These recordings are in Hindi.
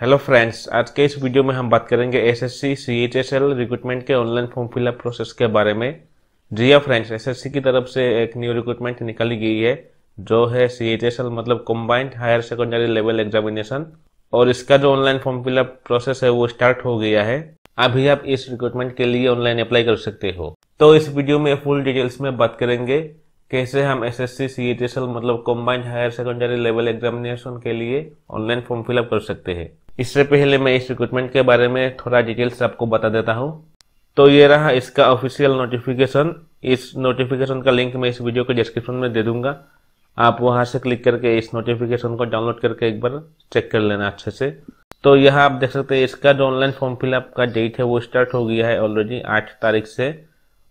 हेलो फ्रेंड्स आज के इस वीडियो में हम बात करेंगे एसएससी सीएचएसएल रिक्रूटमेंट के online form fill up process के बारे में। जी हाँ फ्रेंड्स एसएससी की तरफ़ से एक न्यू रिक्रूटमेंट निकाली गई है, जो है सीएचएसएल मतलब combined higher secondary level examination और इसका जो ऑनलाइन फॉर्म फिलअप प्रोसेस है, वो स्टार्ट हो गया है। अभी आप इस रिक्रूटमेंट के लिए ऑनलाइन अप्लाई कर सकते हो। तो इस वीडियो में फुल डिटेल्स में बात करेंगे, कैसे हम S S C C H S L मतलब combined higher secondary level examination के लिए ऑनलाइन फॉर्म फिलअप कर सकते हैं। इससे पहले मैं इस रिक्रूटमेंट के बारे में थोड़ा डिटेल्स आपको बता देता हूँ। तो ये रहा इसका ऑफिशियल नोटिफिकेशन इस नोटिफिकेशन का लिंक मैं इस वीडियो के डिस्क्रिप्शन में दे दूँगा। आप वहाँ से क्लिक करके इस नोटिफिकेशन को डाउनलोड करके एक बार चेक कर लेना अच्छे से। तो यहाँ आप देख सकते हैं इसका जो ऑनलाइन फॉर्म फिलअप का डेट है वो स्टार्ट हो गया है ऑलरेडी आठ तारीख से।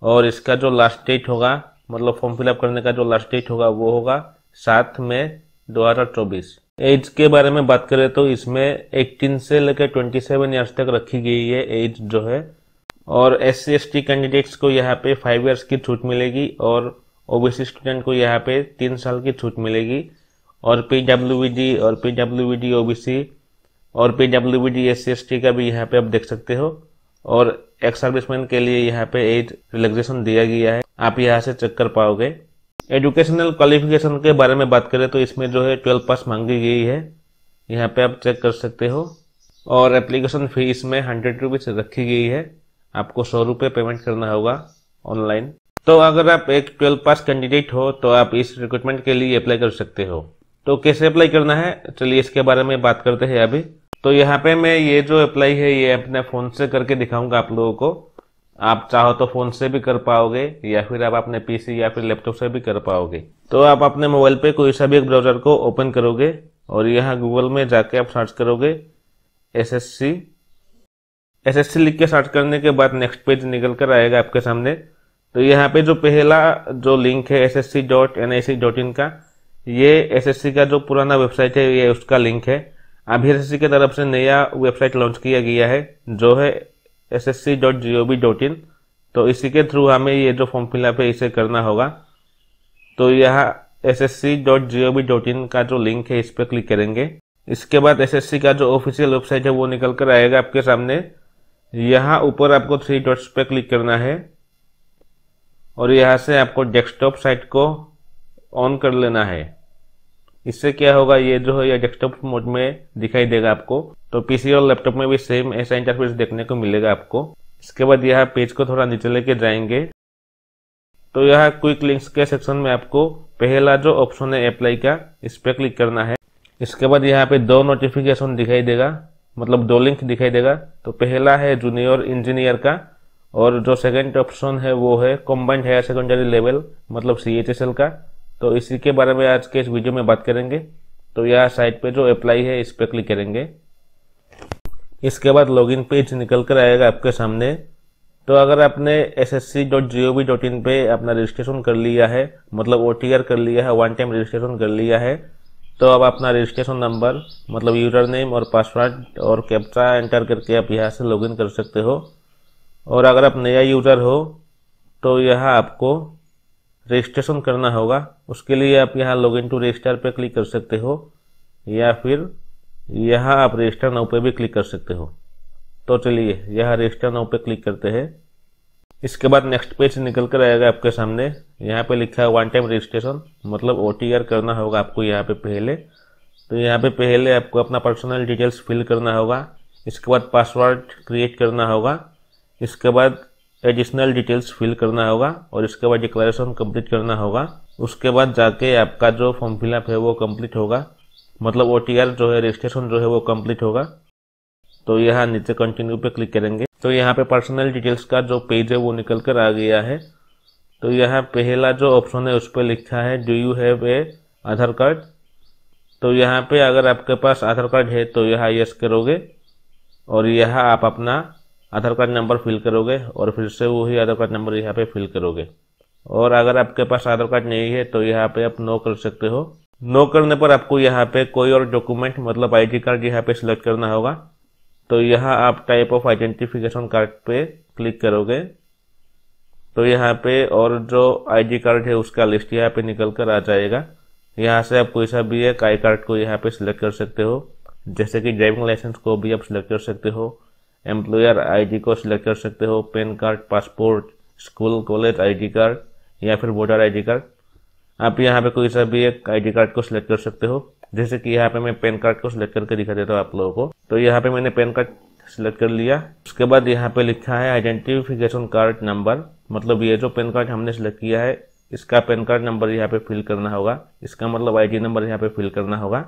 और इसका जो लास्ट डेट होगा मतलब फॉर्म फिलअप करने का जो लास्ट डेट होगा वो होगा सात मई 2024 एज के बारे में बात करें तो इसमें 18 से लेकर 27 ईयर्स तक रखी गई है एज जो है। और S C S T candidates को यहाँ पे फाइव ईयर्स की छूट मिलेगी और ओबीसी स्टूडेंट को यहाँ पे तीन साल की छूट मिलेगी। और पी डब्ल्यू डी और पी डब्ल्यू डी ओबीसी और P W B D S C S T का भी यहाँ पे आप देख सकते हो। और एक्स सर्विसमैन के लिए यहाँ पे एज रिलैक्सेशन दिया गया है। आप यहाँ से चेक कर पाओगे। एजुकेशनल क्वालिफिकेशन के बारे में बात करें तो इसमें जो है ट्वेल्व पास मांगी गई है। यहाँ पे आप चेक कर सकते हो। और एप्लीकेशन फ़ी इसमें हंड्रेड रुपीज़ रखी गई है। आपको सौ रुपये पेमेंट करना होगा ऑनलाइन। तो अगर आप एक ट्वेल्व पास कैंडिडेट हो तो आप इस रिक्रूटमेंट के लिए अप्लाई कर सकते हो। तो कैसे अप्लाई करना है? चलिए इसके बारे में बात करते हैं अभी। तो यहाँ पे मैं ये जो अप्लाई है, ये अपने फ़ोन से करके दिखाऊँगा आप लोगों को। आप चाहो तो फ़ोन से भी कर पाओगे, या फिर आप अपने पीसी या फिर लैपटॉप से भी कर पाओगे। तो आप अपने मोबाइल पे कोई सा भी एक ब्राउज़र को ओपन करोगे और यहाँ गूगल में जाके आप सर्च करोगे S S C S S C लिख के सर्च करने के बाद नेक्स्ट पेज निकल कर आएगा आपके सामने। तो यहाँ पे जो पहला जो लिंक है S S C dot N I C dot in का, ये एस एस सी का जो पुराना वेबसाइट है, ये उसका लिंक है। अभी एस एस सी की तरफ़ से नया वेबसाइट लॉन्च किया गया है, जो है S S C dot G O V dot in तो इसी के थ्रू हमें ये जो फॉर्म फिलअप है, इसे करना होगा। तो यहाँ S S C dot G O V dot in का जो लिंक है, इस पर क्लिक करेंगे। इसके बाद एस का जो ऑफिशियल वेबसाइट है, वो निकल कर आएगा आपके सामने। यहाँ ऊपर आपको थ्री डॉट्स पे क्लिक करना है। और यहाँ से आपको डेस्कटॉप साइट को ऑन कर लेना है। इससे क्या होगा, ये जो है ये डेस्कटॉप मोड में दिखाई देगा आपको। तो पीसी और लैपटॉप में भी सेम ऐसा इंटरफेस देखने को मिलेगा आपको। इसके बाद यह पेज को थोड़ा नीचे लेके जाएँगे। तो यह क्विक लिंक्स के सेक्शन में आपको पहला जो ऑप्शन है अप्लाई का, इस पर क्लिक करना है। इसके बाद यहाँ पे दो नोटिफिकेशन दिखाई देगा मतलब दो लिंक दिखाई देगा। तो पहला है जूनियर इंजीनियर का, और जो सेकंड ऑप्शन है वो है कॉम्बाइंड हायर सेकेंडरी लेवल मतलब सीएचएसएल का। तो इसी के बारे में आज के इस वीडियो में बात करेंगे। तो यह साइट पे जो अप्लाई है, इस पर क्लिक करेंगे। इसके बाद लॉगिन पेज निकल कर आएगा आपके सामने। तो अगर आपने S S C dot G O V dot in पे अपना रजिस्ट्रेशन कर लिया है मतलब ओ टी आर कर लिया है वन टाइम रजिस्ट्रेशन कर लिया है तो अब अपना रजिस्ट्रेशन नंबर मतलब यूज़र नेम और पासवर्ड और कैप्चा एंटर करके आप यहाँ से लॉगिन कर सकते हो। और अगर आप नया यूज़र हो तो यह आपको रजिस्ट्रेशन करना होगा। उसके लिए आप यहाँ लॉगिन टू रजिस्टर पर क्लिक कर सकते हो, या फिर यहाँ आप रजिस्टर नाउ पे भी क्लिक कर सकते हो। तो चलिए, यहाँ रजिस्टर नाउ पे क्लिक करते हैं। इसके बाद नेक्स्ट पेज निकल कर आएगा आपके सामने। यहाँ पे लिखा है वन टाइम रजिस्ट्रेशन मतलब ओटीआर करना होगा आपको यहाँ पे पहले। तो यहाँ पे पहले आपको अपना पर्सनल डिटेल्स फिल करना होगा। इसके बाद पासवर्ड क्रिएट करना होगा। इसके बाद एडिशनल डिटेल्स फिल करना होगा और इसके बाद डिक्लेरेशन कंप्लीट करना होगा। उसके बाद जाके आपका जो फॉर्म फिलअप है वो कंप्लीट होगा। मतलब ओ जो है रजिस्ट्रेशन जो है, वो कंप्लीट होगा। तो यहाँ नीचे कंटिन्यू पे क्लिक करेंगे। तो यहाँ पे पर्सनल डिटेल्स का जो पेज है, वो निकल कर आ गया है। तो यहाँ पहला जो ऑप्शन है, उस पर लिखा है do you have a Aadhaar card? तो यहाँ पे अगर आपके पास आधार कार्ड है तो यहाँ यस करोगे। और यहाँ आप अपना आधार कार्ड नंबर फिल करोगे, और फिर से वही आधार कार्ड नंबर यहाँ पे फिल करोगे। और अगर आपके पास आधार कार्ड नहीं है तो यहाँ पे आप नो कर सकते हो। नो करने पर आपको यहाँ पे कोई और डॉक्यूमेंट मतलब आईडी कार्ड यहाँ पे सिलेक्ट करना होगा। तो यहाँ आप टाइप ऑफ़ आइडेंटिफिकेशन कार्ड पे क्लिक करोगे। तो यहाँ पे और जो आईडी कार्ड है उसका लिस्ट यहाँ पे निकल कर आ जाएगा। यहाँ से आप कोई सा भी एक आई कार्ड को यहाँ पे सिलेक्ट कर सकते हो। जैसे कि ड्राइविंग लाइसेंस को भी आप सिलेक्ट कर सकते हो। एम्प्लॉयर आईडी को सिलेक्ट कर सकते हो। PAN card passport school college ID card या फिर वोटर आईडी कार्ड आप यहाँ पे कोई सा भी एक आईडी कार्ड को सिलेक्ट कर सकते हो। जैसे कि यहाँ पे मैं पैन कार्ड को सिलेक्ट करके दिखा देता हूँ आप लोगों को। तो यहाँ पे मैंने पैन कार्ड सिलेक्ट कर लिया। उसके बाद यहाँ पे लिखा है आइडेंटिफिकेशन कार्ड नंबर मतलब ये जो पैन कार्ड हमने सिलेक्ट किया है, इसका पैन कार्ड नंबर यहाँ पे फिल करना होगा। इसका मतलब आईडी नंबर यहाँ पे फिल करना होगा।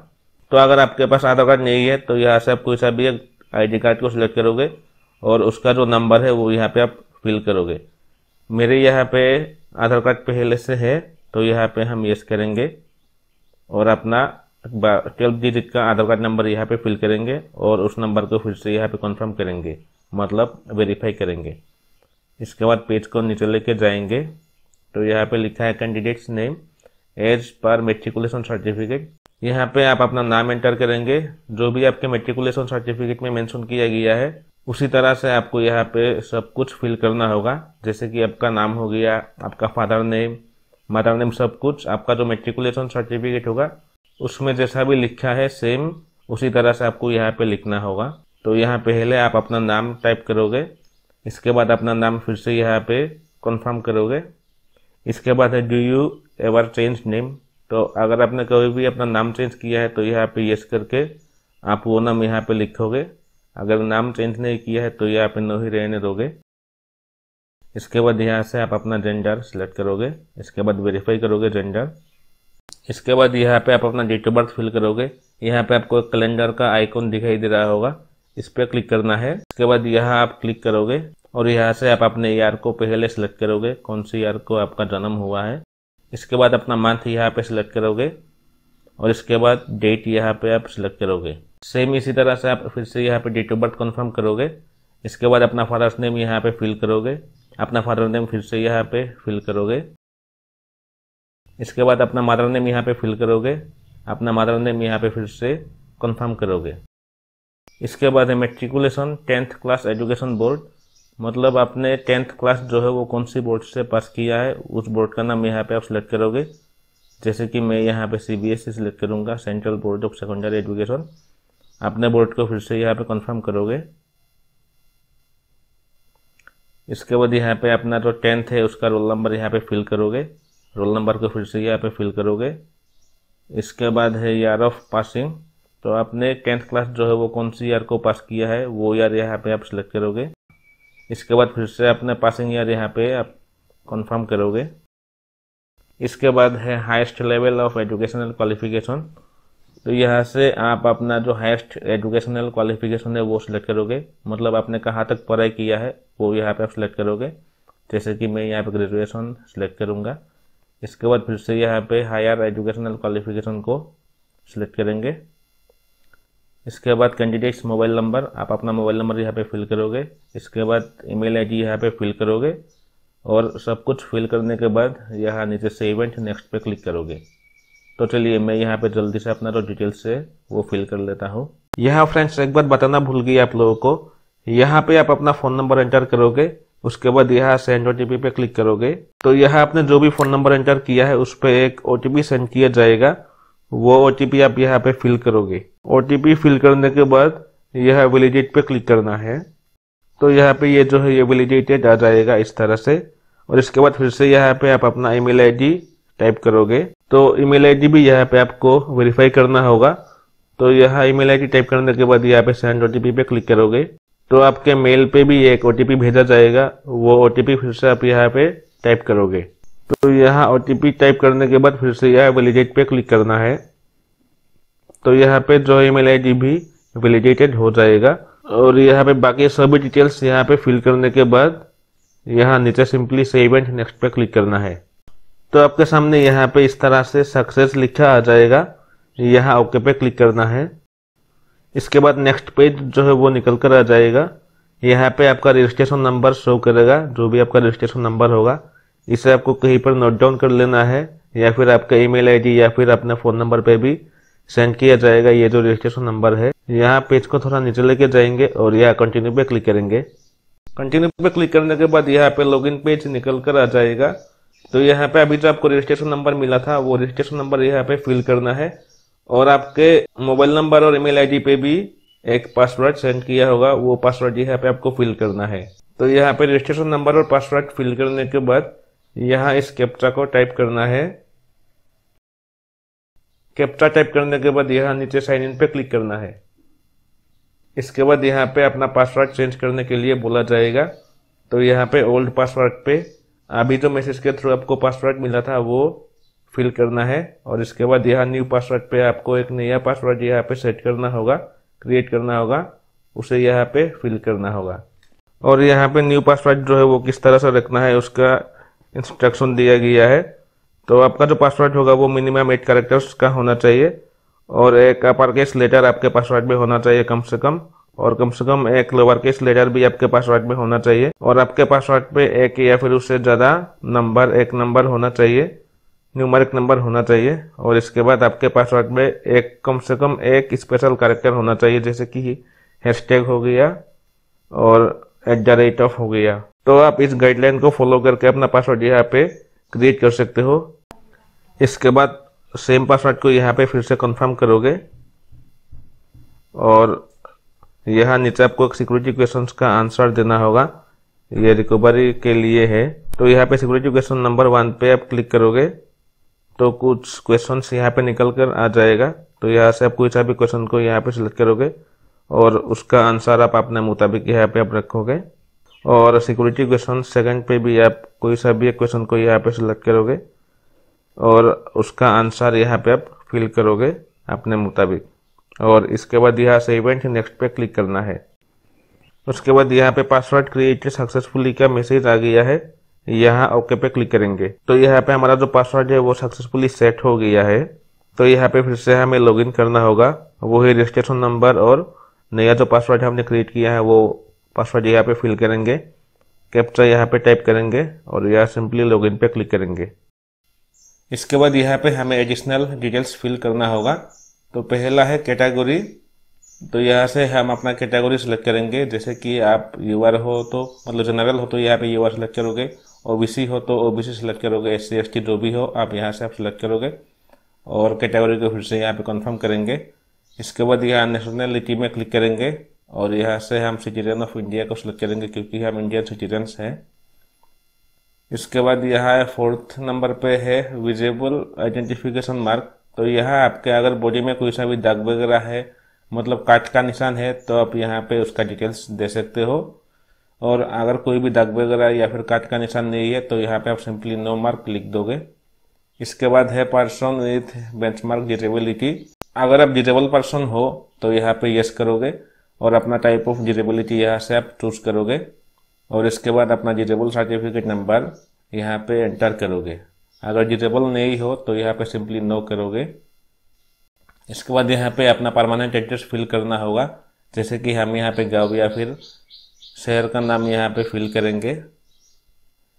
तो अगर आपके पास आधार कार्ड नहीं है तो यहाँ से आप कोई सा भी एक आईडी कार्ड को सिलेक्ट करोगे और उसका जो नंबर है, वो यहाँ पे आप फिल करोगे। मेरे यहाँ पे आधार कार्ड पहले से है। तो यहाँ पे हम यस करेंगे और अपना ट्वेल्व डिजिट का आधार कार्ड नंबर यहाँ पे फिल करेंगे और उस नंबर को फिर से यहाँ पे कंफर्म करेंगे मतलब वेरीफाई करेंगे। इसके बाद पेज को नीचे लेके जाएँगे। तो यहाँ पे लिखा है candidate's name as per matriculation certificate यहाँ पे आप अपना नाम एंटर करेंगे। जो भी आपके मेट्रिकुलेशन सर्टिफिकेट में मेंशन किया गया है, उसी तरह से आपको यहाँ पे सब कुछ फिल करना होगा। जैसे कि आपका नाम हो गया, आपका फादर नेम मदर नेम सब कुछ, आपका जो मेट्रिकुलेशन सर्टिफिकेट होगा, उसमें जैसा भी लिखा है सेम उसी तरह से आपको यहाँ पे लिखना होगा। तो यहाँ पहले आप अपना नाम टाइप करोगे, इसके बाद अपना नाम फिर से यहाँ पे कंफर्म करोगे। इसके बाद है do you ever change name तो अगर आपने कभी भी अपना नाम चेंज किया है तो यहाँ पे यस करके आप वो नाम यहाँ पे लिखोगे। अगर नाम चेंज नहीं किया है तो यहाँ पे नो ही रहने दोगे। इसके बाद यहाँ से आप अपना जेंडर सिलेक्ट करोगे, इसके बाद वेरीफाई करोगे जेंडर इसके बाद यहाँ पे आप अपना डेट ऑफ़ बर्थ फिल करोगे, यहाँ पे आपको कैलेंडर का आइकॉन दिखाई दे रहा होगा, इस पर क्लिक करना है, इसके बाद यहाँ आप क्लिक करोगे, और यहाँ से आप अपने ईयर को पहले सेलेक्ट करोगे, कौन सी ईयर को आपका जन्म हुआ है, इसके बाद अपना मंथ यहाँ पे सिलेक्ट करोगे, और इसके बाद डेट यहाँ पे आप सिलेक्ट करोगे। सेम इसी तरह से आप फिर से यहाँ पे डेट ऑफ़ बर्थ कन्फर्म करोगे, इसके बाद अपना फादर्स नेम यहाँ पे फिल करोगे अपना फादर नेम फिर से यहाँ पे फिल करोगे। इसके बाद अपना मदर नेम यहाँ पे फिल करोगे। अपना मदर नेम यहाँ पे फिर से कंफर्म करोगे। इसके बाद है matriculation tenth class education board मतलब आपने टेंथ क्लास जो है वो कौन सी बोर्ड से पास किया है, उस बोर्ड का नाम यहाँ पे आप सिलेक्ट करोगे। जैसे कि मैं यहाँ पे C B S E select करूँगा central board of secondary education अपने बोर्ड को फिर से यहाँ पे कंफर्म करोगे। इसके बाद यहाँ पे अपना जो टेंथ है, उसका रोल नंबर यहाँ पे फिल करोगे। रोल नंबर को फिर से यहाँ पे फिल करोगे। इसके बाद है ईयर ऑफ़ पासिंग तो आपने टेंथ क्लास जो है, वो कौन सी ईयर को पास किया है, वो ईयर यहाँ पे आप सिलेक्ट करोगे। इसके बाद फिर से अपने पासिंग ईयर यहाँ पे आप कंफर्म करोगे। इसके बाद है highest level of educational qualification तो यहाँ से आप अपना जो हाइस्ट एजुकेशनल क्वालिफिकेशन है, वो सिलेक्ट करोगे। मतलब आपने कहाँ तक पढ़ाई किया है, वो यहाँ पे आप सिलेक्ट करोगे। जैसे कि मैं यहाँ पे ग्रेजुएशन सिलेक्ट करूँगा। इसके बाद फिर से यहाँ पे हायर एजुकेशनल क्वालिफिकेशन को सिलेक्ट करेंगे। इसके बाद कैंडिडेट्स मोबाइल नंबर आप अपना मोबाइल नंबर यहाँ पे फिल करोगे। इसके बाद ईमेल आईडी यहाँ पे फिल करोगे। और सब कुछ फिल करने के बाद यहाँ नीचे से इवेंट नेक्स्ट पे क्लिक करोगे। तो चलिए मैं यहाँ पे जल्दी से अपना जो डिटेल्स है, वो फिल कर लेता हूँ। यहाँ फ्रेंड्स एक बार बताना भूल गई आप लोगों को। यहाँ पे आप अपना फ़ोन नंबर एंटर करोगे, उसके बाद यहाँ सेंड ओ पे क्लिक करोगे। तो यहाँ आपने जो भी फ़ोन नंबर एंटर किया है, उस पर एक ओटीपी सेंड किया जाएगा। वो ओटीपी आप यहाँ पे फिल करोगे। ओटीपी फिल करने के बाद यह वैलिडेट पे क्लिक करना है। तो यहाँ पे ये जो है, ये वैलिडेटेड आ जाएगा इस तरह से। और इसके बाद फिर से यहाँ पे आप अपना ईमेल आईडी टाइप करोगे। तो ईमेल आईडी भी यहाँ पे आपको वेरीफाई करना होगा। तो यहाँ ईमेल आईडी टाइप करने के बाद यहाँ पे सेंड ओ पे क्लिक करोगे। तो आपके मेल पे भी एक ओटीपी भेजा जाएगा। वो ओटीपी फिर से आप यहाँ पे टाइप करोगे। तो यहाँ ओटीपी टाइप करने के बाद फिर से यहाँ वैलिडेट पे क्लिक करना है। तो यहाँ पे जो ईमेल आईडी भी वैलिडेटेड हो जाएगा। और यहाँ पे बाकी सभी डिटेल्स यहाँ पे फिल करने के बाद यहाँ नीचे सिंपली से इवेंट नेक्स्ट पे क्लिक करना है। तो आपके सामने यहाँ पे इस तरह से सक्सेस लिखा आ जाएगा। यहाँ ओके पे क्लिक करना है। इसके बाद नेक्स्ट पेज जो है वो निकल कर आ जाएगा। यहाँ पे आपका रजिस्ट्रेशन नंबर शो करेगा, जो भी आपका रजिस्ट्रेशन नंबर होगा। इसे आपको कहीं पर नोट डाउन कर लेना है, या फिर आपका ईमेल आईडी या फिर अपने फ़ोन नंबर पे भी सेंड किया जाएगा। ये जो रजिस्ट्रेशन नंबर है, यहाँ पेज को थोड़ा नीचे लेके जाएँगे और यहाँ कंटिन्यू पे क्लिक करेंगे। कंटिन्यू पे क्लिक करने के बाद यहाँ पे लॉगिन पेज निकल कर आ जाएगा। तो यहाँ पे अभी जो आपको रजिस्ट्रेशन नंबर मिला था, वो रजिस्ट्रेशन नंबर यहाँ पे फिल करना है। और आपके मोबाइल नंबर और ईमेल आईडी पे भी एक पासवर्ड सेंड किया होगा, वो पासवर्ड यहाँ पे आपको फिल करना है। तो यहाँ पे रजिस्ट्रेशन नंबर और पासवर्ड फिल करने के बाद यहाँ इस कैप्चा को टाइप करना है। कैप्चा टाइप करने के बाद यहाँ नीचे साइन इन पे क्लिक करना है। इसके बाद यहाँ पे अपना पासवर्ड चेंज करने के लिए बोला जाएगा। तो यहाँ पे ओल्ड पासवर्ड पे अभी जो मैसेज के थ्रू आपको पासवर्ड मिला था, वो फिल करना है, और इसके बाद यहाँ न्यू पासवर्ड पे आपको एक नया पासवर्ड यहाँ पे सेट करना होगा क्रिएट करना होगा, उसे यहाँ पे फिल करना होगा। और यहाँ पे न्यू पासवर्ड जो है वो किस तरह से रखना है, उसका इंस्ट्रक्शन दिया गया है। तो आपका जो पासवर्ड होगा वो मिनिमम एट कैरेक्टर्स का होना चाहिए, और एक अपर केस लेटर आपके पासवर्ड में होना चाहिए कम से कम। और कम से कम एक लोअर केस लेटर भी आपके पासवर्ड में होना चाहिए। और आपके पासवर्ड पे एक या फिर उससे ज़्यादा नंबर एक नंबर होना चाहिए। न्यूमरिक नंबर होना चाहिए। और इसके बाद आपके पासवर्ड में एक, कम से कम एक स्पेशल कैरेक्टर होना चाहिए, जैसे कि हैशटैग हो गया और एट द रेट ऑफ़ हो गया। तो आप इस गाइडलाइन को फॉलो करके अपना पासवर्ड यहाँ पे क्रिएट कर सकते हो। इसके बाद सेम पासवर्ड को यहाँ पे फिर से कंफर्म करोगे। और यहाँ नीचे आपको सिक्योरिटी क्वेश्चंस का आंसर देना होगा। ये रिकवरी के लिए है। तो यहाँ पे सिक्योरिटी क्वेश्चन नंबर वन पे आप क्लिक करोगे तो कुछ क्वेश्चन यहाँ पे निकल कर आ जाएगा। तो यहाँ से आप कोई सा भी क्वेश्चन को यहाँ पे सिलेक्ट करोगे और उसका आंसर आप अपने मुताबिक यहाँ पे आप रखोगे। और सिक्योरिटी क्वेश्चन सेकंड पे भी आप कोई सा भी क्वेश्चन को यहाँ पे सिलेक्ट करोगे और उसका आंसर यहाँ पे आप फिल करोगे अपने मुताबिक। और इसके बाद यहाँ से इवेंट नेक्स्ट पे क्लिक करना है। उसके बाद यहाँ पे पासवर्ड क्रिएटेड सक्सेसफुली का मैसेज आ गया है। यहाँ ओके पे क्लिक करेंगे। तो यहाँ पे हमारा जो पासवर्ड है वो सक्सेसफुली सेट हो गया है। तो यहाँ पे फिर से हमें लॉगिन करना होगा। वो है रजिस्ट्रेशन नंबर और नया जो पासवर्ड हमने क्रिएट किया है वो पासवर्ड यहाँ पे फिल करेंगे। कैप्चा यहाँ पे टाइप करेंगे और यहाँ सिंपली लॉगिन पे क्लिक करेंगे। इसके बाद यहाँ पे हमें एडिशनल डिटेल्स फिल करना होगा। तो पहला है कैटेगरी तो यहाँ से हम अपना कैटेगरी सेलेक्ट करेंगे। जैसे कि आप यूआर हो तो मतलब जनरल हो तो यहाँ पे यूआर सेलेक्ट करोगे। ओबीसी हो तो ओबीसी सेलेक्ट करोगे। एस सी जो भी हो, आप यहाँ से आप सेलेक्ट करोगे। और कैटेगरी को फिर से यहाँ पे कंफर्म करेंगे। इसके बाद यहाँ नेशनलिटी में क्लिक करेंगे। और यहाँ से हम सिटीजन ऑफ़ इंडिया को सिलेक्ट करेंगे, क्योंकि हम इंडियन सिटीजन्स हैं। इसके बाद यहाँ फोर्थ नंबर पे है विजेबल आइडेंटिफिकेशन मार्क तो यहाँ आपके अगर बॉडी में कोई सा भी दाग वगैरह है मतलब काट का निशान है तो आप यहाँ पे उसका डिटेल्स दे सकते हो। और अगर कोई भी दाग वगैरह या फिर काट का निशान नहीं है तो यहाँ पे आप सिंपली नो मार्क लिख दोगे। इसके बाद है पर्सन विथ बेंचमार्क डिजेबिलिटी अगर आप डिजेबल पर्सन हो तो यहाँ पे यस करोगे, और अपना टाइप ऑफ़ डिजेबिलिटी यहाँ से आप चूज़ करोगे। और इसके बाद अपना डिजेबल सर्टिफिकेट नंबर यहाँ पे एंटर करोगे। अगर डिजेबल नहीं हो तो यहाँ पे सिंपली नो करोगे। इसके बाद यहाँ पे अपना परमानेंट एड्रेस फिल करना होगा। जैसे कि हम यहाँ पे गाँव या फिर शहर का नाम यहाँ पे फिल करेंगे।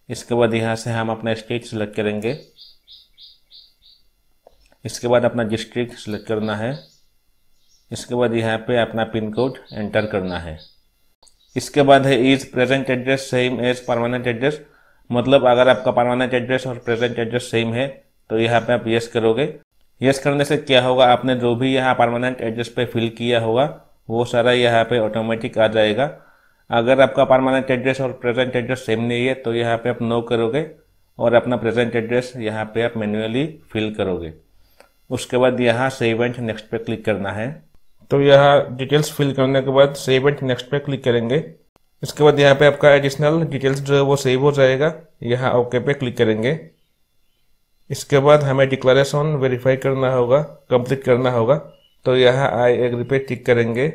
इसके बाद यहाँ से हम अपना स्टेट सेलेक्ट करेंगे। इसके बाद अपना डिस्ट्रिक्ट सेलेक्ट करना है। इसके बाद यहाँ पे अपना पिन कोड एंटर करना है। इसके बाद है is present address same as permanent address मतलब अगर आपका परमानेंट एड्रेस और प्रेजेंट एड्रेस सेम है तो यहाँ पे आप यस करोगे। यस करने से क्या होगा? आपने जो भी यहाँ परमानेंट एड्रेस पे फिल किया होगा, वो सारा यहाँ पे ऑटोमेटिक आ जाएगा। अगर आपका परमानेंट एड्रेस और प्रेजेंट एड्रेस सेम नहीं है तो यहाँ पे आप नो करोगे और अपना प्रेजेंट एड्रेस यहाँ पे आप मैन्युअली फिल करोगे। उसके बाद यहाँ से इवेंट नेक्स्ट पे क्लिक करना है। तो यहाँ डिटेल्स फिल करने के बाद सेव एंड नेक्स्ट पे क्लिक करेंगे। इसके बाद यहाँ पे आपका एडिशनल डिटेल्स जो है वो सेव हो जाएगा। यहाँ ओके पे क्लिक करेंगे। इसके बाद हमें डिक्लेरेशन वेरीफाई करना होगा कंप्लीट करना होगा। तो यहाँ आई एग्री पे टिक करेंगे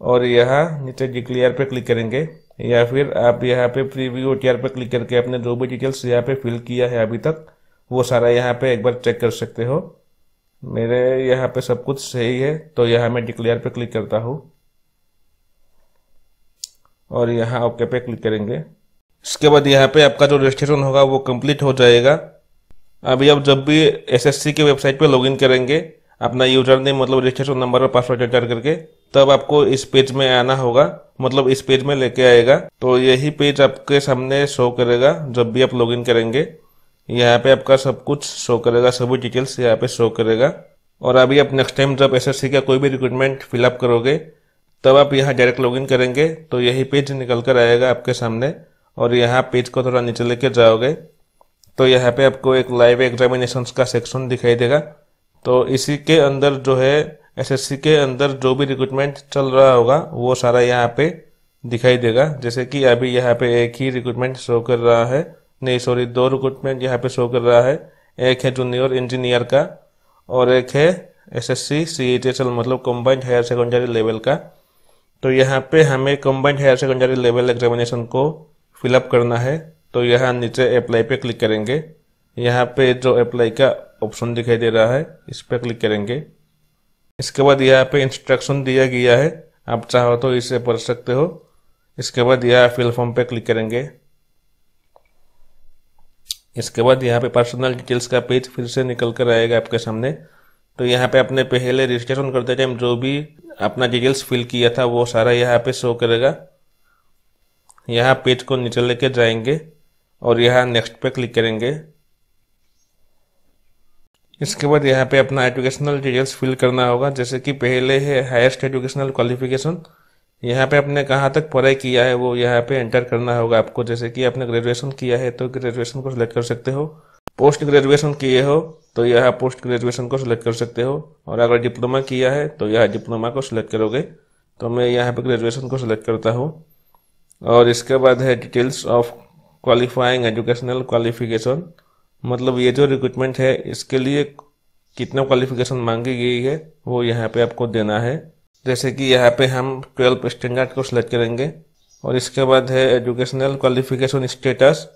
और यहाँ नीचे डिक्लेयर पे क्लिक करेंगे। या फिर आप यहाँ पे प्रीव्यू टी पे क्लिक करके अपने जो भी डिटेल्स यहाँ पे फिल किया है अभी तक, वो सारा यहाँ पे एक बार चेक कर सकते हो। मेरे यहाँ पे सब कुछ सही है तो यहाँ मैं डिक्लेयर पे क्लिक करता हूँ। और यहाँ ओके पे क्लिक करेंगे। इसके बाद यहाँ पे आपका जो रजिस्ट्रेशन होगा वो कंप्लीट हो जाएगा। अभी आप जब भी एसएससी के वेबसाइट पे लॉगिन करेंगे, अपना यूज़र नेम मतलब रजिस्ट्रेशन नंबर और पासवर्ड एंटर करके, तब आपको इस पेज में आना होगा मतलब इस पेज में लेके आएगा। तो यही पेज आपके सामने शो करेगा जब भी आप लॉगिन करेंगे। यहाँ पे आपका सब कुछ शो करेगा, सभी डिटेल्स यहाँ पे शो करेगा। और अभी आप नेक्स्ट टाइम जब एसएससी का कोई भी रिक्रूटमेंट फिलअप करोगे तब आप यहाँ डायरेक्ट लॉगिन करेंगे तो यही पेज निकल कर आएगा आपके सामने, और यहाँ पेज को थोड़ा नीचे लेके जाओगे तो यहाँ पे आपको एक लाइव एग्जामिनेशन का सेक्शन दिखाई देगा। तो इसी के अंदर जो है एसएससी के अंदर जो भी रिक्रूटमेंट चल रहा होगा, वो सारा यहाँ पे दिखाई देगा। जैसे कि अभी यहाँ पे एक ही रिक्रूटमेंट शो कर रहा है। नहीं सॉरी दो रिक्रूटमेंट यहाँ पे शो कर रहा है। एक है जूनियर इंजीनियर का, और एक है एसएससी सीईटीएसएल मतलब कॉम्बाइंड हायर सेकेंडरी लेवल का। तो यहाँ पे हमें combined higher secondary level examination को फिलअप करना है। तो यहाँ नीचे अप्लाई पे क्लिक करेंगे। यहाँ पे जो अप्लाई का ऑप्शन दिखाई दे रहा है, इस पर क्लिक करेंगे। इसके बाद यहाँ पे इंस्ट्रक्शन दिया गया है। आप चाहो तो इसे पढ़ सकते हो। इसके बाद यहाँ फिल फॉर्म पे क्लिक करेंगे। इसके बाद यहाँ पे पर्सनल डिटेल्स का पेज फिर से निकल कर आएगा आपके सामने। तो यहाँ पे अपने पहले रजिस्ट्रेशन करते टाइम जो भी अपना डिटेल्स फिल किया था, वो सारा यहाँ पे शो करेगा। यहाँ पेज को नीचे लेके जाएँगे और यहाँ नेक्स्ट पे क्लिक करेंगे। इसके बाद यहाँ पे अपना एजुकेशनल डिटेल्स फिल करना होगा, जैसे कि पहले है हाईएस्ट एजुकेशनल क्वालिफिकेशन यहाँ पे आपने कहाँ तक पढ़ाई किया है, वो यहाँ पे एंटर करना होगा आपको, जैसे कि आपने ग्रेजुएशन किया है तो ग्रेजुएशन को सिलेक्ट कर सकते हो। पोस्ट ग्रेजुएशन किए हो तो यह पोस्ट ग्रेजुएशन को सिलेक्ट कर सकते हो। और अगर डिप्लोमा किया है तो यह डिप्लोमा को सिलेक्ट करोगे। तो मैं यहाँ पर ग्रेजुएशन को सिलेक्ट करता हूँ। और इसके बाद है details of qualifying educational qualification मतलब ये जो रिक्रूटमेंट है, इसके लिए कितना क्वालिफिकेशन मांगी गई है, वो यहाँ पे आपको देना है। जैसे कि यहाँ पे हम ट्वेल्थ स्टैंडर्ड को सिलेक्ट करेंगे। और इसके बाद है एजुकेशनल क्वालिफिकेशन स्टेटस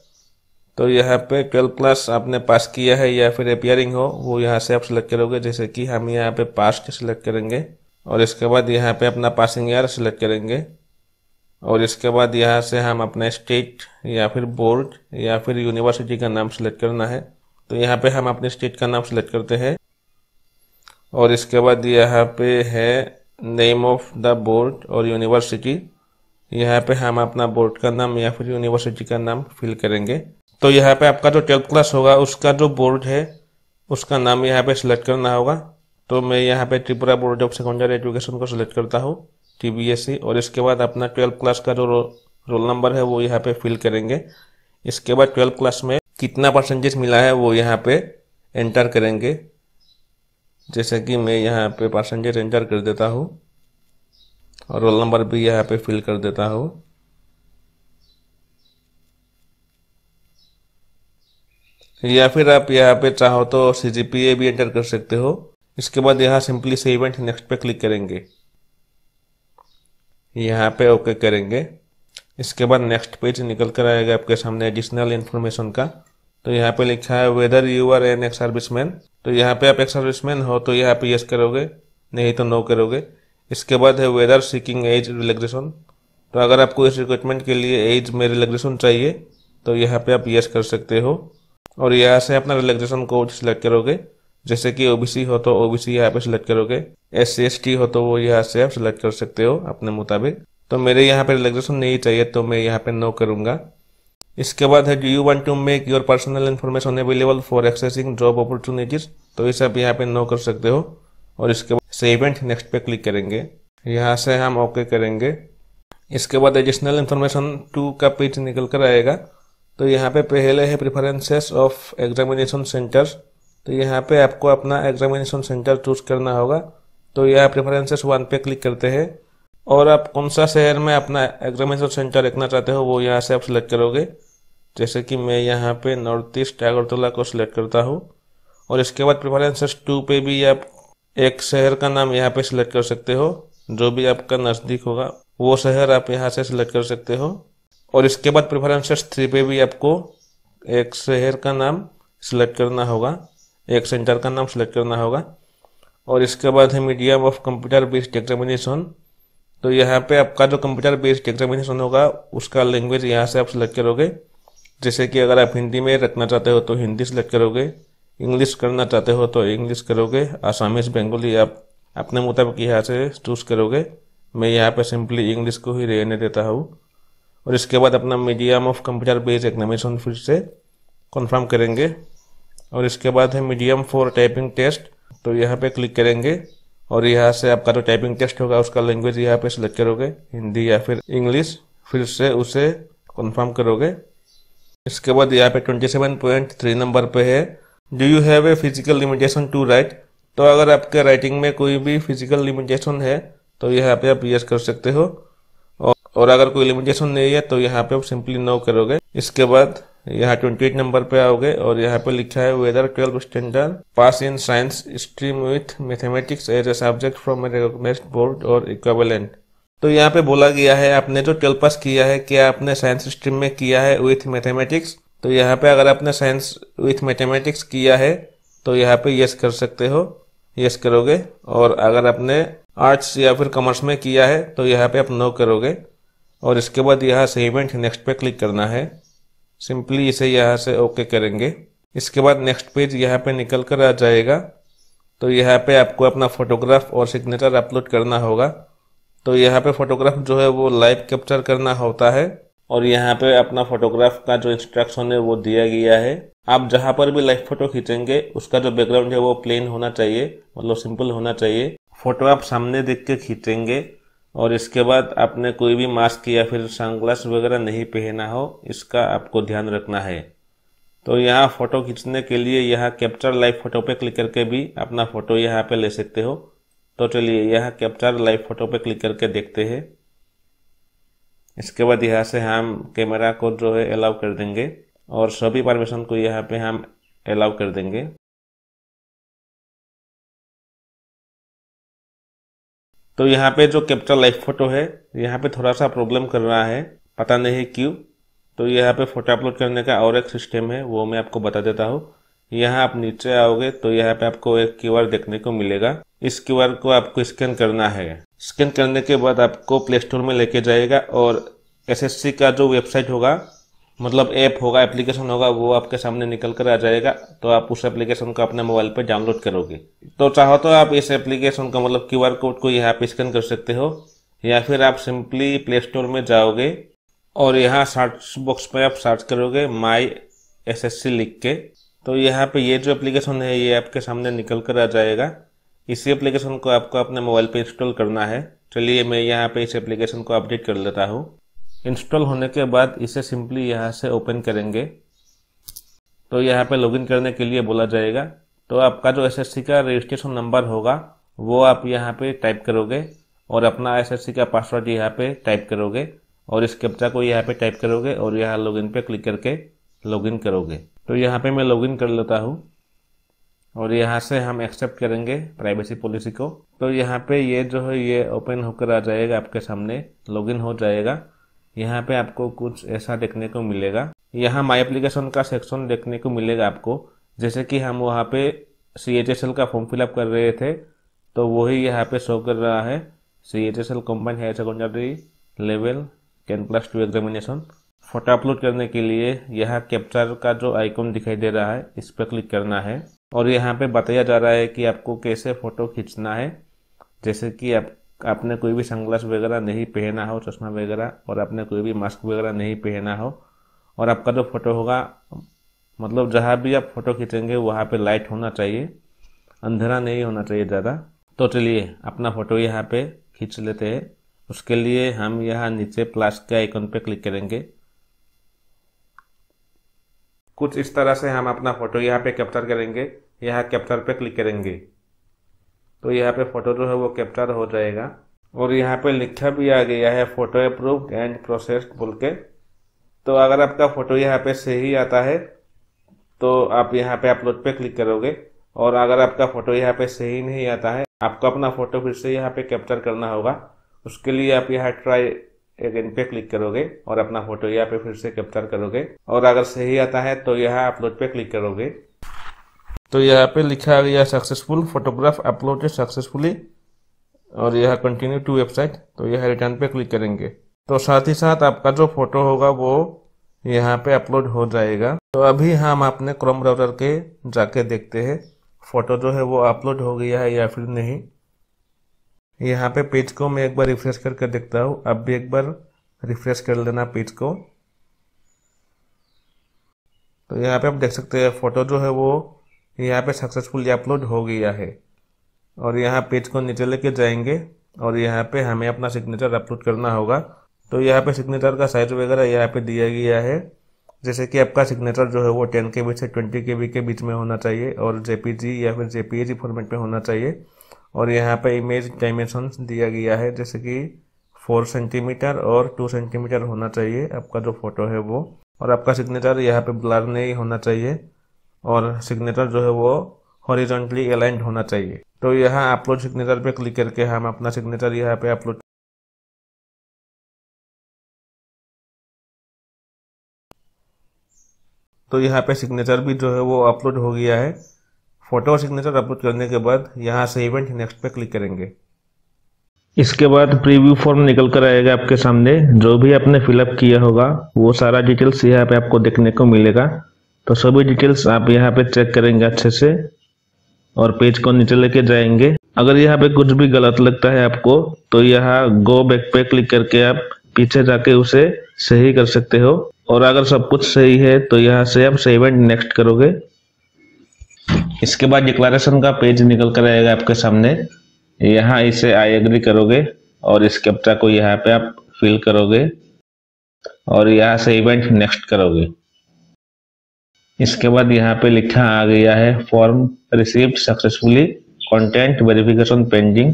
तो यहाँ पे ट्वेल्थ क्लास आपने पास किया है या फिर अपियरिंग हो, वो यहाँ से आप सिलेक्ट करोगे, जैसे कि हम यहाँ पे पास सिलेक्ट करेंगे, और इसके बाद यहाँ पे अपना पासिंग ईयर सिलेक्ट करेंगे, और इसके बाद यहाँ से हम अपना स्टेट या फिर बोर्ड या फिर यूनिवर्सिटी का नाम सेलेक्ट करना है। तो यहाँ पे हम अपने स्टेट का नाम सेलेक्ट करते हैं, और इसके बाद यहाँ पे है नेम ऑफ़ द बोर्ड और यूनिवर्सिटी यहाँ पे हम अपना बोर्ड का नाम या फिर यूनिवर्सिटी का नाम फिल करेंगे। तो यहाँ पे आपका जो ट्वेल्थ क्लास होगा उसका जो बोर्ड है उसका नाम यहाँ पे सिलेक्ट करना होगा। तो मैं यहाँ पे Tripura board of secondary education को सिलेक्ट करता हूँ टी और इसके बाद अपना ट्वेल्थ क्लास का जो रो, रोल नंबर है वो यहाँ पे फिल करेंगे। इसके बाद ट्वेल्थ क्लास में कितना परसेंटेज मिला है वो यहाँ पे एंटर करेंगे। जैसे कि मैं यहाँ पे परसेंटेज एंटर कर देता हूँ और रोल नंबर भी यहाँ पे फिल कर देता हूँ। या फिर आप यहाँ पे चाहो तो सीजीपीए भी एंटर कर सकते हो। इसके बाद यहाँ सिंपली से इवेंट नेक्स्ट पे क्लिक करेंगे। यहाँ पे ओके करेंगे। इसके बाद नेक्स्ट पेज निकल कर आएगा आपके सामने एडिशनल इन्फॉर्मेशन का। तो यहाँ पे लिखा है whether you are an ex serviceman तो यहाँ पे आप एक सर्विसमैन हो तो यहाँ पे यस करोगे, नहीं तो नो करोगे। इसके बाद है वेदर सीकिंग एज रिलैक्सेशन तो अगर आपको इस रिक्रूटमेंट के लिए एज में रिलैक्सेशन चाहिए तो यहाँ पे आप यस कर सकते हो। और यहाँ से अपना रिलैक्सेशन कोड सिलेक्ट करोगे। जैसे कि ओबीसी हो तो ओबीसी यहाँ पे सिलेक्ट करोगे। एस सी हो तो वो यहाँ से आप सिलेक्ट कर सकते हो अपने मुताबिक। तो मेरे यहाँ पे रिलैक्सेशन नहीं चाहिए तो मैं यहाँ पे नो करूँगा। इसके बाद है do you want to make your personal information available for accessing job opportunities तो इसे आप यहाँ पे नो कर सकते हो। और इसके बाद से इवेंट नेक्स्ट पे क्लिक करेंगे। यहाँ से हम ओके करेंगे। इसके बाद एडिशनल इन्फॉर्मेशन टू का पेज निकल कर आएगा। तो यहाँ पे पहले है प्रिफरेंसेस ऑफ़ एग्जामिनेशन सेंटर तो यहाँ पे आपको अपना एग्जामिनेशन सेंटर चूज़ करना होगा। तो यह प्रेफरेंसेस वन पे क्लिक करते हैं। और आप कौन सा शहर में अपना एग्जामिनेशन सेंटर रखना चाहते हो, वो यहाँ से आप सिलेक्ट करोगे। जैसे कि मैं यहाँ पे नॉर्थ ईस्ट अगरतला को सिलेक्ट करता हूँ। और इसके बाद प्रेफरेंसेस टू पे भी आप एक शहर का नाम यहाँ पे सिलेक्ट कर सकते हो। जो भी आपका नज़दीक होगा, वो शहर आप यहाँ से सिलेक्ट कर सकते हो। और इसके बाद प्रेफरेंसेस थ्री पे भी आपको एक शहर का नाम सिलेक्ट करना होगा, एक सेंटर का नाम सेलेक्ट करना होगा। और इसके बाद है medium of computer based examination तो यहाँ पे आपका जो कंप्यूटर बेस्ड एग्जामिनेशन होगा, उसका लैंग्वेज यहाँ से आप सिलेक्ट करोगे। जैसे कि अगर आप हिंदी में रखना चाहते हो तो हिंदी सेलेक्ट करोगे इंग्लिश करना चाहते हो तो इंग्लिश करोगे आसामीज बंगाली आप अपने मुताबिक यहाँ से चूज़ करोगे। मैं यहाँ पे सिंपली इंग्लिश को ही रहने देता हूँ। और इसके बाद अपना medium of computer based examination फिर से कन्फर्म करेंगे। और इसके बाद है मीडियम फॉर टाइपिंग टेस्ट तो यहाँ पे क्लिक करेंगे और यहाँ से आपका जो तो टाइपिंग टेस्ट होगा उसका लैंग्वेज यहाँ पे सिलेक्ट करोगे, हिंदी या फिर इंग्लिश फिर से उसे कंफर्म करोगे। इसके बाद यहाँ पे 27.3 नंबर पे है। Do you have a physical limitation to write तो अगर आपके राइटिंग में कोई भी फ़िज़िकल लिमिटेशन है तो यहाँ पे आप यस कर सकते हो। और, अगर कोई लिमिटेशन नहीं है तो यहाँ पे आप सिंपली नो करोगे। इसके बाद यहाँ ट्वेंटी नंबर पे आओगे और यहाँ पे लिखा है whether twelve standard pass in science stream with mathematics as a subject from recognised board और इक्वेलेंट तो यहाँ पे बोला गया है आपने जो ट्वेल्व पास किया है क्या आपने साइंस स्ट्रीम में किया है विथ मैथमेटिक्स तो यहाँ पे अगर आपने साइंस विथ मैथमेटिक्स किया है तो यहाँ पे यस कर सकते हो। यस करोगे और अगर आपने आर्ट्स या फिर कॉमर्स में किया है तो यहाँ पे आप नो करोगे। और इसके बाद यहाँ से इवेंट नेक्स्ट पे क्लिक करना है। सिंपली इसे यहाँ से ओके करेंगे। इसके बाद नेक्स्ट पेज यहाँ पे निकल कर आ जाएगा। तो यहाँ पे आपको अपना फोटोग्राफ और सिग्नेचर अपलोड करना होगा। तो यहाँ पे फोटोग्राफ जो है वो लाइव कैप्चर करना होता है। और यहाँ पे अपना फोटोग्राफ का जो इंस्ट्रक्शन है वो दिया गया है। आप जहाँ पर भी लाइव फ़ोटो खींचेंगे, उसका जो बैकग्राउंड है वो प्लेन होना चाहिए मतलब सिंपल होना चाहिए। फ़ोटो आप सामने देख के खींचेंगे। और इसके बाद आपने कोई भी मास्क या फिर सनग्लास वगैरह नहीं पहना हो, इसका आपको ध्यान रखना है। तो यहाँ फ़ोटो खींचने के लिए यहाँ कैप्चर लाइव फ़ोटो पे क्लिक करके भी अपना फ़ोटो यहाँ पे ले सकते हो। तो चलिए यहाँ कैप्चर लाइव फ़ोटो पे क्लिक करके देखते हैं। इसके बाद यहाँ से हम कैमरा को जो है अलाउ कर देंगे और सभी परमिशन को यहाँ पे हम अलाउ कर देंगे। तो यहाँ पे जो कैप्चर लाइफ फ़ोटो है, यहाँ पे थोड़ा सा प्रॉब्लम कर रहा है, पता नहीं क्यों। तो यहाँ पे फ़ोटो अपलोड करने का और एक सिस्टम है, वो मैं आपको बता देता हूँ। यहाँ आप नीचे आओगे तो यहाँ पे आपको एक क्यूआर देखने को मिलेगा। इस क्यूआर को आपको स्कैन करना है। स्कैन करने के बाद आपको प्ले स्टोर में लेके जाएगा और एसएससी का जो वेबसाइट होगा मतलब ऐप होगा एप्लीकेशन होगा, वो आपके सामने निकल कर आ जाएगा तो आप उस एप्लीकेशन को अपने मोबाइल पर डाउनलोड करोगे। तो चाहो तो आप इस एप्लीकेशन का मतलब क्यूआर कोड को यहाँ पे स्कैन कर सकते हो, या फिर आप सिंपली प्ले स्टोर में जाओगे, और यहाँ सर्च बॉक्स पर आप सर्च करोगे माई एस एस सी लिख के। तो यहाँ पे ये जो एप्लीकेशन है, ये आपके सामने निकल कर आ जाएगा। इसी एप्लीकेशन को आपको अपने मोबाइल पे इंस्टॉल करना है। चलिए मैं यहाँ पे इस एप्लीकेशन को अपडेट कर लेता हूँ। इंस्टॉल होने के बाद इसे सिंपली यहाँ से ओपन करेंगे। तो यहाँ पे लॉगिन करने के लिए बोला जाएगा। तो आपका जो एसएससी का रजिस्ट्रेशन नंबर होगा, वो आप यहाँ पे टाइप करोगे और अपना एसएससी का पासवर्ड यहाँ पे टाइप करोगे और इस कैप्चा को यहाँ पे टाइप करोगे और यहाँ लॉगिन पे क्लिक करके लॉगिन करोगे। तो यहाँ पे मैं लॉगिन कर लेता हूँ और यहाँ से हम एक्सेप्ट करेंगे प्राइवेसी पॉलिसी को। तो यहाँ पे ये जो है, ये ओपन होकर आ जाएगा आपके सामने लॉगिन हो जाएगा। यहाँ पे आपको कुछ ऐसा देखने को मिलेगा। यहाँ माई एप्लीकेशन का सेक्शन देखने को मिलेगा आपको। जैसे कि हम वहाँ पे सी एच एस एल का फॉर्म फिलअप कर रहे थे तो वही यहाँ पे शो कर रहा है। C H S L combined higher secondary level ten plus two examination photo upload करने के लिए यहाँ कैप्चर का जो आइकॉन दिखाई दे रहा है, इस पर क्लिक करना है। और यहाँ पे बताया जा रहा है कि आपको कैसे फ़ोटो खींचना है। जैसे कि आप आपने कोई भी सनग्लास वगैरह नहीं पहना हो, चश्मा वगैरह, और आपने कोई भी मास्क वगैरह नहीं पहना हो, और आपका जो फ़ोटो होगा मतलब जहाँ भी आप फ़ोटो खींचेंगे, वहाँ पे लाइट होना चाहिए, अंधेरा नहीं होना चाहिए ज़्यादा। तो चलिए, अपना फ़ोटो यहाँ पे खींच लेते हैं। उसके लिए हम यहाँ नीचे प्लस के आइकन पे क्लिक करेंगे। कुछ इस तरह से हम अपना फ़ोटो यहाँ पे कैप्चर करेंगे। यहाँ कैप्चर पे क्लिक करेंगे। तो यहाँ पे फ़ोटो जो है वो कैप्चर हो जाएगा। और यहाँ पे लिखा भी आ गया है फ़ोटो अप्रूव्ड एंड प्रोसेस्ड बोल के। तो अगर आपका फ़ोटो यहाँ पे सही आता है तो आप यहाँ पे अपलोड पे क्लिक करोगे। और अगर आपका फ़ोटो यहाँ पे सही नहीं आता है, आपको अपना फ़ोटो फिर से यहाँ पे कैप्चर करना होगा। उसके लिए आप यहाँ ट्राई अगेन पे क्लिक करोगे और अपना फ़ोटो यहाँ पे फिर से कैप्चर करोगे। और अगर सही आता है तो यहाँ अपलोड पे क्लिक करोगे। तो यहाँ पे लिखा गया सक्सेसफुल फोटोग्राफ अपलोड सक्सेसफुली और यह कंटिन्यू टू वेबसाइट तो यह रिटर्न पे क्लिक करेंगे। तो साथ ही साथ आपका जो फ़ोटो होगा वो यहाँ पे अपलोड हो जाएगा। तो अभी हम अपने क्रोम ब्राउज़र के जाके देखते हैं फ़ोटो जो है वो अपलोड हो गया है या फिर नहीं। यहाँ पे पेज को मैं एक बार रिफ्रेश करके देखता हूँ। अब भी एक बार रिफ्रेश कर लेना पेज को। तो यहाँ पे आप देख सकते हैं फ़ोटो जो है वो यहाँ पे सक्सेसफुली अपलोड हो गया है। और यहाँ पेज को नीचे लेके जाएँगे और यहाँ पे हमें अपना सिग्नेचर अपलोड करना होगा। तो यहाँ पे सिग्नेचर का साइज़ वगैरह यहाँ पे दिया गया है। जैसे कि आपका सिग्नेचर जो है वो टेन के से ट्वेंटी के के बीच में होना चाहिए और जेपीजी या फिर जेपीएजी फॉर्मेट में होना चाहिए। और यहाँ पे इमेज डायमेंशन दिया गया है, जैसे कि फोर सेंटीमीटर और टू सेंटीमीटर होना चाहिए। आपका जो फ़ोटो है वो। और आपका सिग्नेचर यहाँ पे ब्लर नहीं होना चाहिए। और सिग्नेचर जो है वो हॉरिजॉन्टली अलाइंड होना चाहिए। तो यहाँ अपलोड सिग्नेचर पे क्लिक करके हम अपना सिग्नेचर यहाँ पे अपलोड तो यहाँ पे सिग्नेचर भी जो है वो अपलोड हो गया है। फ़ोटो और सिग्नेचर अपलोड करने के बाद यहाँ से इवेंट नेक्स्ट पे क्लिक करेंगे। इसके बाद प्रीव्यू फॉर्म निकल कर आएगा आपके सामने। जो भी आपने फिलअप किया होगा, वो सारा डिटेल्स यहाँ पे आपको देखने को मिलेगा। तो सभी डिटेल्स आप यहाँ पे चेक करेंगे अच्छे से और पेज को नीचे लेके जाएँगे। अगर यहाँ पे कुछ भी गलत लगता है आपको तो यहाँ गो बैक पे क्लिक करके आप पीछे जाके उसे सही कर सकते हो। और अगर सब कुछ सही है तो यहाँ से आप सेव एंड नेक्स्ट करोगे। इसके बाद डिक्लेरेशन का पेज निकल कर आएगा आपके सामने। यहाँ इसे आई एग्री करोगे और इस कैप्चा को यहाँ पे आप फिल करोगे और यहाँ से इवेंट नेक्स्ट करोगे। इसके बाद यहाँ पे लिखा आ गया है form received successfully content verification pending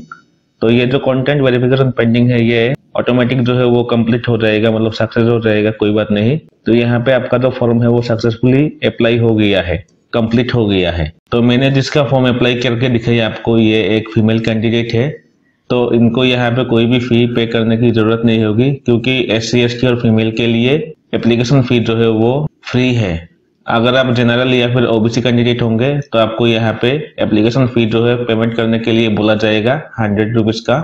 तो ये जो कंटेंट वेरिफिकेशन पेंडिंग है, ये ऑटोमेटिक जो है वो कंप्लीट हो जाएगा मतलब सक्सेस हो जाएगा, कोई बात नहीं। तो यहाँ पे आपका जो फॉर्म है, वो सक्सेसफुली अप्लाई हो गया है कंप्लीट हो गया है। तो मैंने जिसका फॉर्म अप्लाई करके दिखाई आपको, ये एक फीमेल कैंडिडेट है। तो इनको यहाँ पे कोई भी फ़ी पे करने की ज़रूरत नहीं होगी, क्योंकि एस सी और फीमेल के लिए एप्लीकेशन फ़ी जो है वो फ्री है। अगर आप जनरल या फिर ओबीसी कैंडिडेट होंगे तो आपको यहाँ पे एप्लीकेशन फ़ी जो है पेमेंट करने के लिए बोला जाएगा हंड्रेड रुपीज़ का।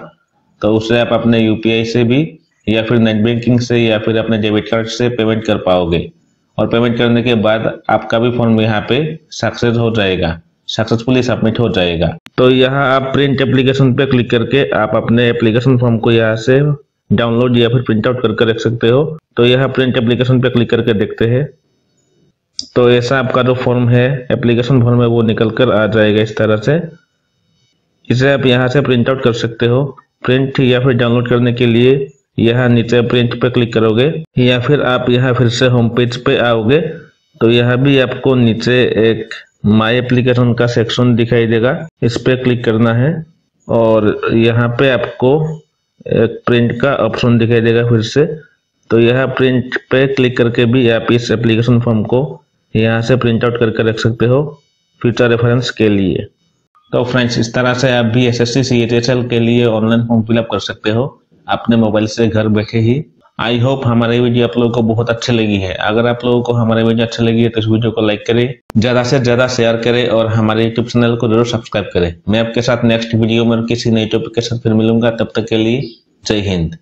तो उससे आप अपने यूपीआई से भी, या फिर नेट बैंकिंग से, या फिर अपने डेबिट कार्ड से पेमेंट कर पाओगे। और पेमेंट करने के बाद आपका भी फॉर्म यहाँ पे सक्सेस हो जाएगा सक्सेसफुली सबमिट हो जाएगा। तो यहाँ आप प्रिंट एप्लीकेशन पे क्लिक करके आप अपने एप्लीकेशन फॉर्म को यहाँ से डाउनलोड या फिर प्रिंट आउट करके रख सकते हो। तो यहाँ प्रिंट एप्लीकेशन पे क्लिक करके देखते हैं। तो ऐसा आपका जो फॉर्म है एप्लीकेशन फॉर्म है, वो निकल कर आ जाएगा इस तरह से। इसे आप यहाँ से प्रिंट आउट कर सकते हो। प्रिंट या फिर डाउनलोड करने के लिए यहाँ नीचे प्रिंट पे क्लिक करोगे, या फिर आप यहाँ फिर से होम पेज पे आओगे तो यहाँ भी आपको नीचे एक माई एप्लीकेशन का सेक्शन दिखाई देगा। इस पे क्लिक करना है और यहाँ पे आपको एक प्रिंट का ऑप्शन दिखाई देगा फिर से। तो यह प्रिंट पे क्लिक करके भी आप इस एप्लीकेशन फॉर्म को यहाँ से प्रिंट आउट करके रख सकते हो फ्यूचर रेफरेंस के लिए। तो फ्रेंड्स इस तरह से आप भी एस एस के लिए ऑनलाइन फॉर्म फिलअप कर सकते हो। अपने मोबाइल से घर बैठे ही। आई होप हमारी वीडियो आप लोगों को बहुत अच्छी लगी है। अगर आप लोगों को हमारी वीडियो अच्छी लगी है तो इस वीडियो को लाइक करें, ज़्यादा से ज़्यादा शेयर करें और हमारे यूट्यूब चैनल को ज़रूर सब्सक्राइब करें। मैं आपके साथ नेक्स्ट वीडियो में किसी नई टॉपिक के साथ फिर मिलूँगा। तब तक के लिए जय हिंद।